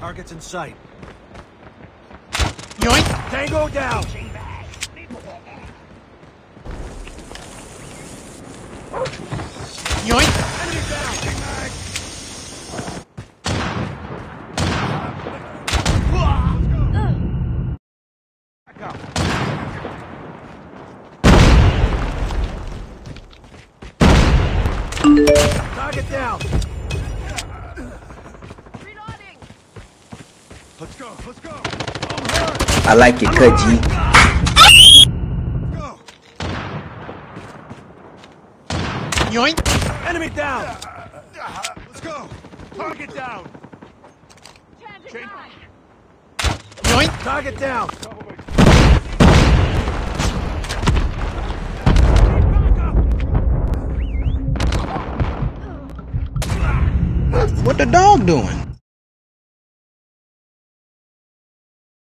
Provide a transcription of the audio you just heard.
Target's in sight. Yoink! Tango down! Yoink! Enemy down! Back up. Target down! Let's go, let's go! I like it, cut G. Go! Yoink! Enemy down! Let's go! Target down! Changing mag. Yoink! Target down! What the dog doing?